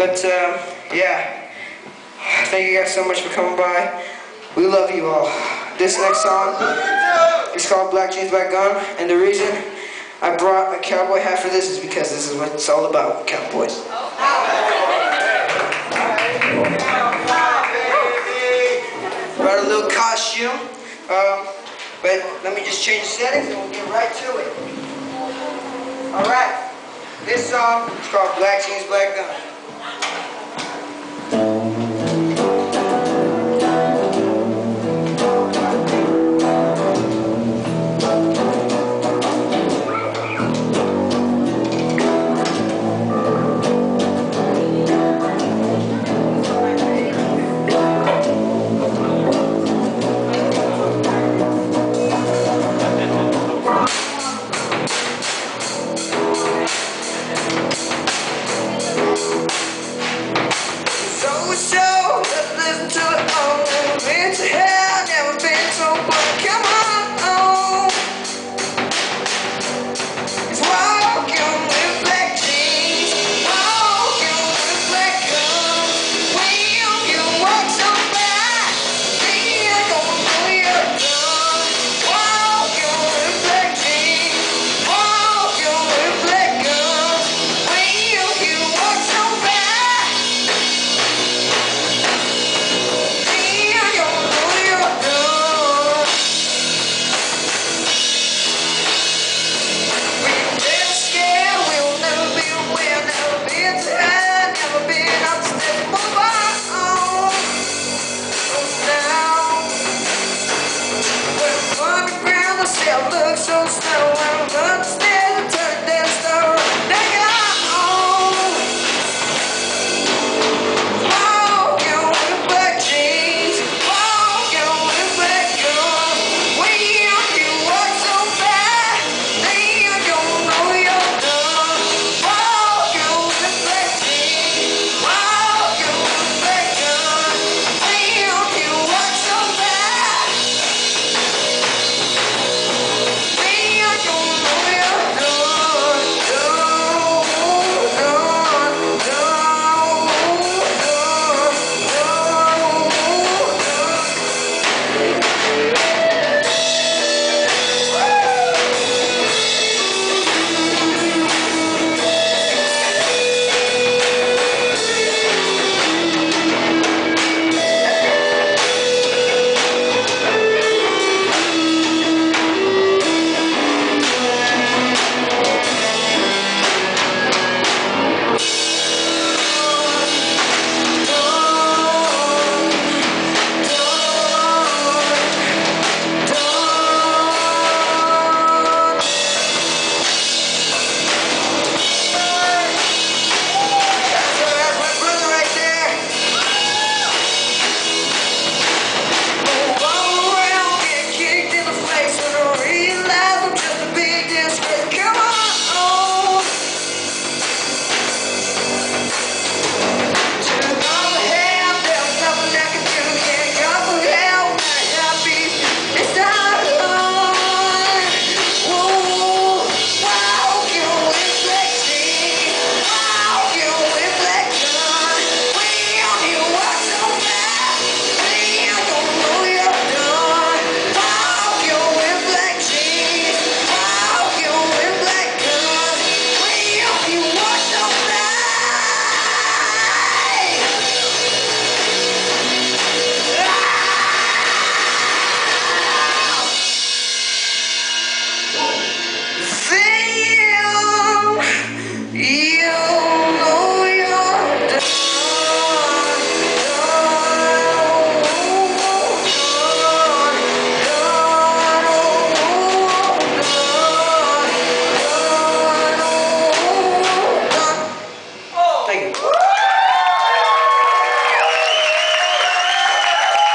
But, um, yeah. Thank you guys so much for coming by. We love you all. This next song is called Black Jeans, Black Gun. And the reason I brought a cowboy hat for this is because this is what it's all about, cowboys. Brought a little costume. Um, but let me just change settings and we'll get right to it. Alright. This song is called Black Jeans, Black Gun. so still